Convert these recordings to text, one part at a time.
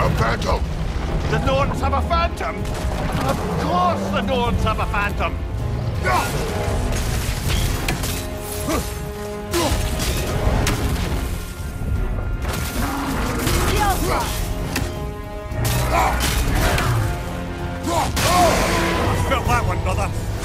A phantom! The Norns have a phantom! Of course the Norns have a phantom! I felt that one, brother.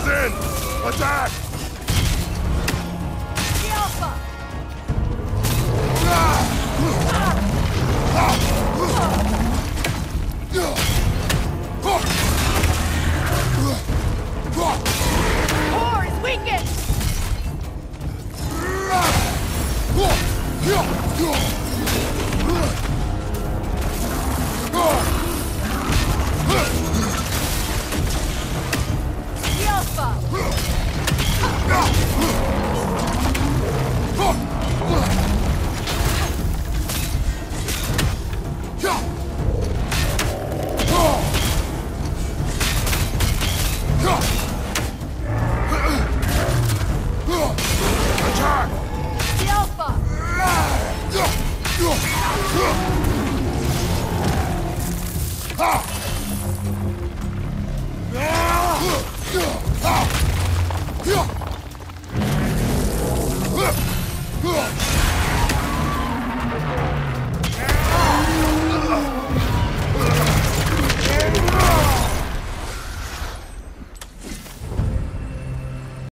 Hostiles in! Attack! Ha!